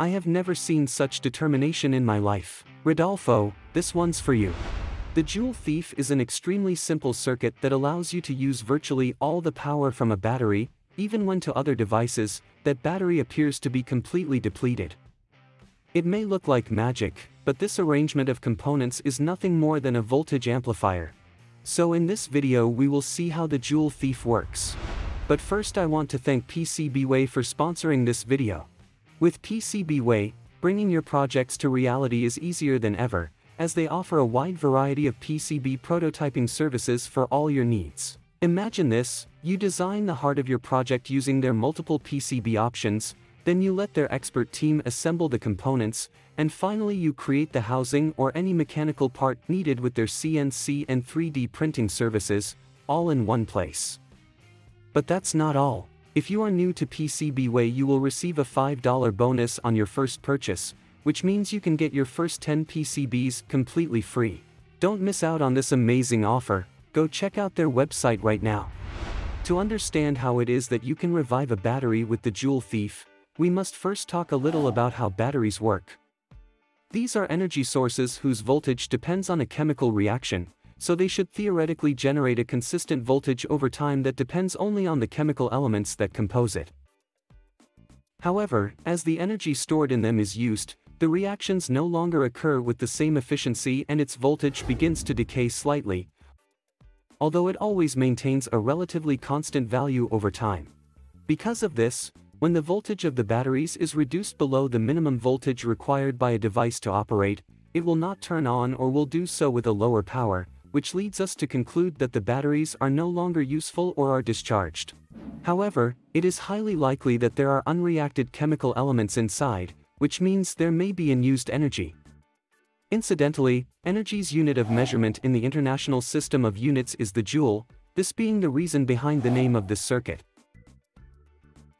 I have never seen such determination in my life. Rodolfo, this one's for you. The Joule Thief is an extremely simple circuit that allows you to use virtually all the power from a battery, even when to other devices, that battery appears to be completely depleted. It may look like magic, but this arrangement of components is nothing more than a voltage amplifier. So in this video we will see how the Joule Thief works. But first I want to thank PCBWay for sponsoring this video. With PCBWay, bringing your projects to reality is easier than ever, as they offer a wide variety of PCB prototyping services for all your needs. Imagine this, you design the heart of your project using their multiple PCB options, then you let their expert team assemble the components, and finally you create the housing or any mechanical part needed with their CNC and 3D printing services, all in one place. But that's not all. If you are new to PCBWay you will receive a $5 bonus on your first purchase, which means you can get your first 10 PCBs completely free. Don't miss out on this amazing offer, go check out their website right now. To understand how it is that you can revive a battery with the Joule Thief, we must first talk a little about how batteries work. These are energy sources whose voltage depends on a chemical reaction, so they should theoretically generate a consistent voltage over time that depends only on the chemical elements that compose it. However, as the energy stored in them is used, the reactions no longer occur with the same efficiency and its voltage begins to decay slightly, although it always maintains a relatively constant value over time. Because of this, when the voltage of the batteries is reduced below the minimum voltage required by a device to operate, it will not turn on or will do so with a lower power, which leads us to conclude that the batteries are no longer useful or are discharged. However, it is highly likely that there are unreacted chemical elements inside, which means there may be unused energy. Incidentally, energy's unit of measurement in the International System of Units is the joule, this being the reason behind the name of this circuit.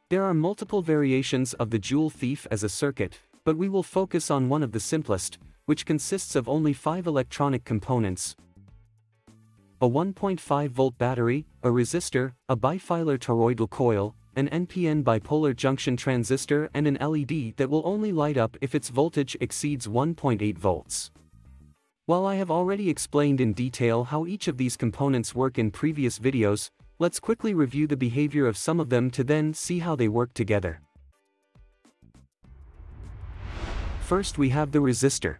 There are multiple variations of the Joule Thief as a circuit, but we will focus on one of the simplest, which consists of only five electronic components. A 1.5 volt battery, a resistor, a bifilar toroidal coil, an NPN bipolar junction transistor and an LED that will only light up if its voltage exceeds 1.8 volts. While I have already explained in detail how each of these components work in previous videos, let's quickly review the behavior of some of them to then see how they work together. First we have the resistor.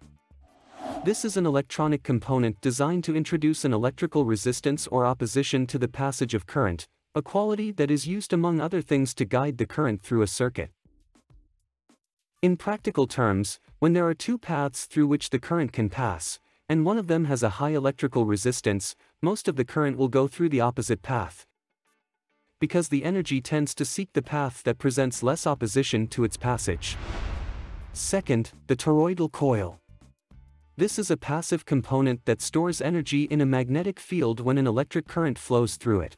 This is an electronic component designed to introduce an electrical resistance or opposition to the passage of current, a quality that is used among other things to guide the current through a circuit. In practical terms, when there are two paths through which the current can pass, and one of them has a high electrical resistance, most of the current will go through the opposite path. Because the energy tends to seek the path that presents less opposition to its passage. Second, the toroidal coil. This is a passive component that stores energy in a magnetic field when an electric current flows through it.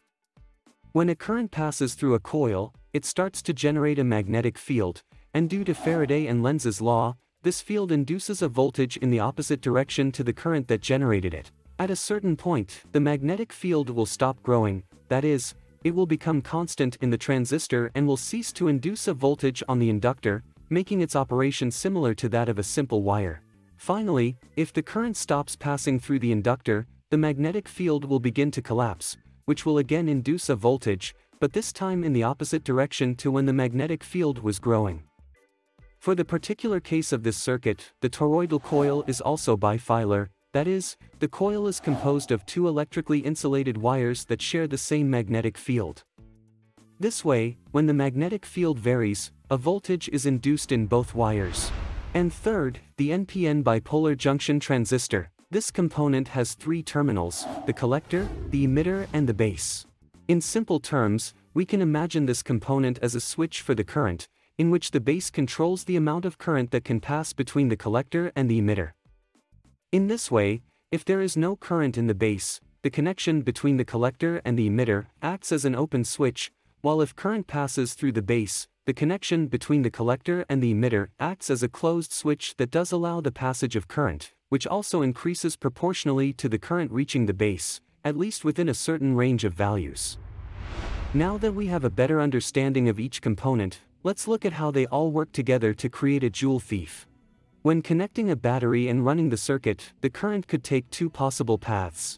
When a current passes through a coil, it starts to generate a magnetic field, and due to Faraday and Lenz's law, this field induces a voltage in the opposite direction to the current that generated it. At a certain point, the magnetic field will stop growing, that is, it will become constant in the transistor and will cease to induce a voltage on the inductor, making its operation similar to that of a simple wire. Finally, if the current stops passing through the inductor, the magnetic field will begin to collapse, which will again induce a voltage, but this time in the opposite direction to when the magnetic field was growing. For the particular case of this circuit, the toroidal coil is also bifilar, that is, the coil is composed of two electrically insulated wires that share the same magnetic field. This way, when the magnetic field varies, a voltage is induced in both wires. And third, the NPN bipolar junction transistor, this component has three terminals, the collector, the emitter and the base. In simple terms, we can imagine this component as a switch for the current, in which the base controls the amount of current that can pass between the collector and the emitter. In this way, if there is no current in the base, the connection between the collector and the emitter acts as an open switch, while if current passes through the base, the connection between the collector and the emitter acts as a closed switch that does allow the passage of current, which also increases proportionally to the current reaching the base, at least within a certain range of values. Now that we have a better understanding of each component, Let's look at how they all work together to create a joule thief. When connecting a battery and running the circuit, the current could take two possible paths.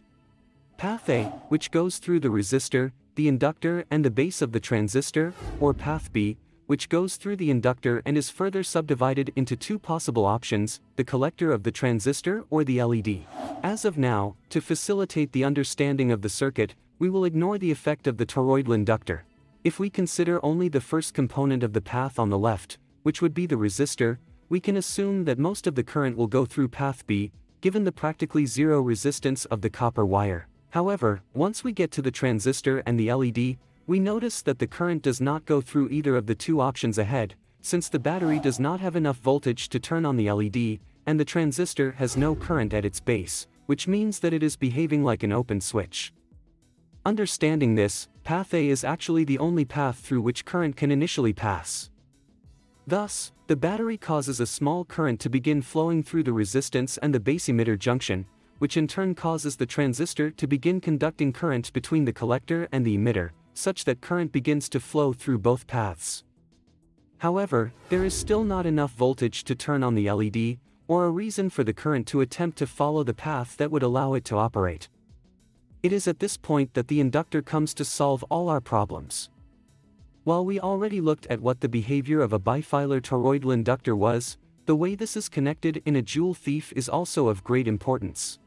Path A, which goes through the resistor, the inductor and the base of the transistor, or path B, which goes through the inductor and is further subdivided into two possible options, the collector of the transistor or the LED. As of now, to facilitate the understanding of the circuit, we will ignore the effect of the toroidal inductor. If we consider only the first component of the path on the left, which would be the resistor, we can assume that most of the current will go through path B, given the practically zero resistance of the copper wire. However, once we get to the transistor and the LED, we notice that the current does not go through either of the two options ahead, since the battery does not have enough voltage to turn on the LED, and the transistor has no current at its base, which means that it is behaving like an open switch. Understanding this, path A is actually the only path through which current can initially pass. Thus, the battery causes a small current to begin flowing through the resistance and the base emitter junction, which in turn causes the transistor to begin conducting current between the collector and the emitter, such that current begins to flow through both paths. However, there is still not enough voltage to turn on the LED, or a reason for the current to attempt to follow the path that would allow it to operate. It is at this point that the inductor comes to solve all our problems. While we already looked at what the behavior of a bifilar toroidal inductor was, the way this is connected in a joule thief is also of great importance.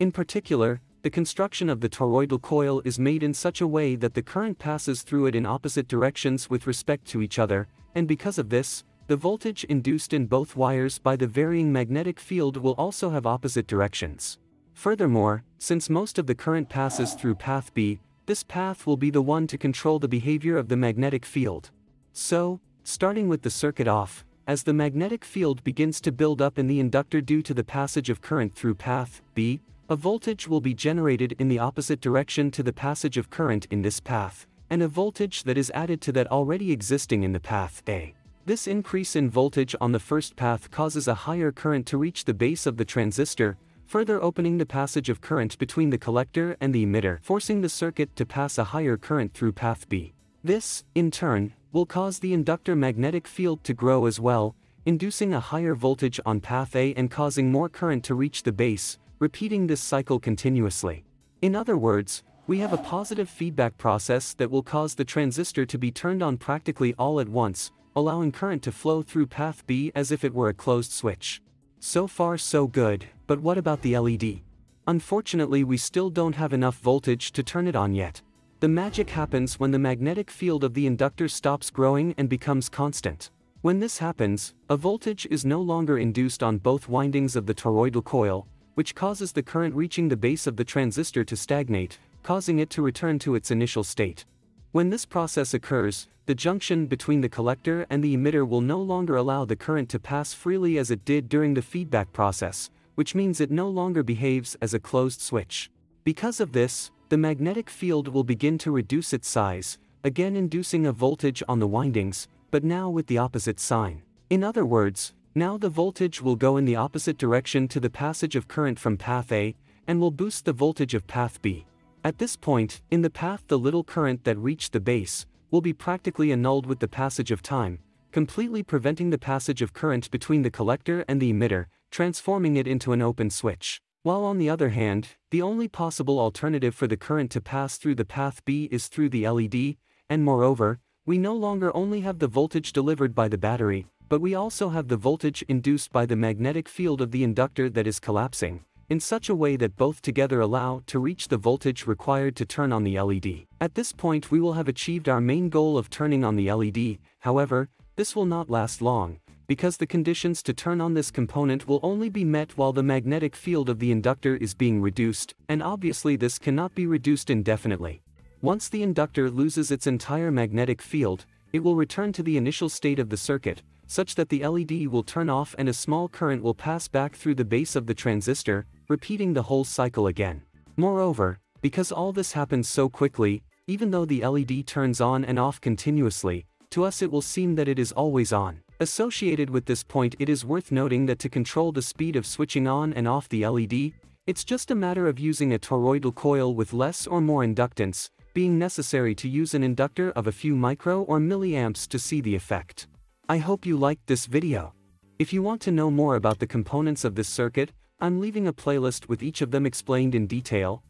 In particular, the construction of the toroidal coil is made in such a way that the current passes through it in opposite directions with respect to each other, and because of this, the voltage induced in both wires by the varying magnetic field will also have opposite directions. Furthermore, since most of the current passes through path B, this path will be the one to control the behavior of the magnetic field. So, starting with the circuit off, as the magnetic field begins to build up in the inductor due to the passage of current through path B, a voltage will be generated in the opposite direction to the passage of current in this path, and a voltage that is added to that already existing in the path A. This increase in voltage on the first path causes a higher current to reach the base of the transistor, further opening the passage of current between the collector and the emitter, forcing the circuit to pass a higher current through path B. This, in turn, will cause the inductor magnetic field to grow as well, inducing a higher voltage on path A and causing more current to reach the base, repeating this cycle continuously. In other words, we have a positive feedback process that will cause the transistor to be turned on practically all at once, allowing current to flow through path B as if it were a closed switch. So far so good, but what about the LED? Unfortunately we still don't have enough voltage to turn it on yet. The magic happens when the magnetic field of the inductor stops growing and becomes constant. When this happens, a voltage is no longer induced on both windings of the toroidal coil, which causes the current reaching the base of the transistor to stagnate, causing it to return to its initial state. When this process occurs, the junction between the collector and the emitter will no longer allow the current to pass freely as it did during the feedback process, which means it no longer behaves as a closed switch. Because of this, the magnetic field will begin to reduce its size, again inducing a voltage on the windings, but now with the opposite sign. In other words, now the voltage will go in the opposite direction to the passage of current from path A, and will boost the voltage of path B. At this point, in the path the little current that reached the base, will be practically annulled with the passage of time, completely preventing the passage of current between the collector and the emitter, transforming it into an open switch. While on the other hand, the only possible alternative for the current to pass through the path B is through the LED, and moreover, we no longer only have the voltage delivered by the battery, but we also have the voltage induced by the magnetic field of the inductor that is collapsing, in such a way that both together allow to reach the voltage required to turn on the LED. At this point we will have achieved our main goal of turning on the LED, however, this will not last long, because the conditions to turn on this component will only be met while the magnetic field of the inductor is being reduced, and obviously this cannot be reduced indefinitely. Once the inductor loses its entire magnetic field, it will return to the initial state of the circuit, such that the LED will turn off and a small current will pass back through the base of the transistor, repeating the whole cycle again. Moreover, because all this happens so quickly, even though the LED turns on and off continuously, to us it will seem that it is always on. Associated with this point it is worth noting that to control the speed of switching on and off the LED, it's just a matter of using a toroidal coil with less or more inductance, being necessary to use an inductor of a few micro or milliamps to see the effect. I hope you liked this video. If you want to know more about the components of this circuit, I'm leaving a playlist with each of them explained in detail.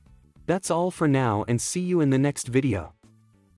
That's all for now and see you in the next video.